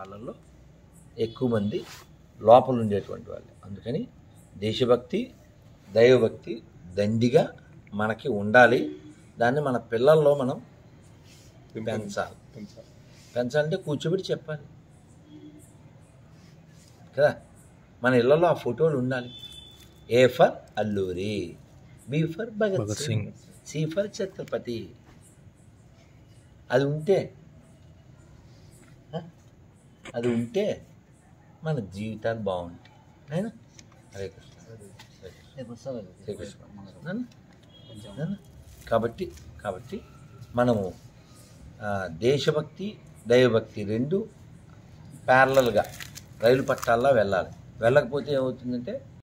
వాళ్ళల్లో ఎక్కువ మంది లోపల ఉండేటువంటి వాళ్ళు. అందుకని దేశభక్తి దైవభక్తి దండిగా మనకి ఉండాలి. దాన్ని మన పిల్లల్లో మనం పెంచాలి. పెంచాలంటే కూర్చోబెట్టి చెప్పాలి. కదా? మన ఇళ్ళలో ఆ ఫోటోలు ఉండాలి. A for Alluri B for Bhagat Singh. C for Chhatrapati. అది ఉంటే? అది ఉంటే మన జీవితాలు బాగుంటాయి. అయినా హరే కృష్ణ. హరే? కాబట్టి కాబట్టి మనము దేశభక్తి దైవభక్తి రెండు ప్యారలల్గా రైలు పట్టాల్లో వెళ్ళాలి. వెళ్ళకపోతే ఏమవుతుందంటే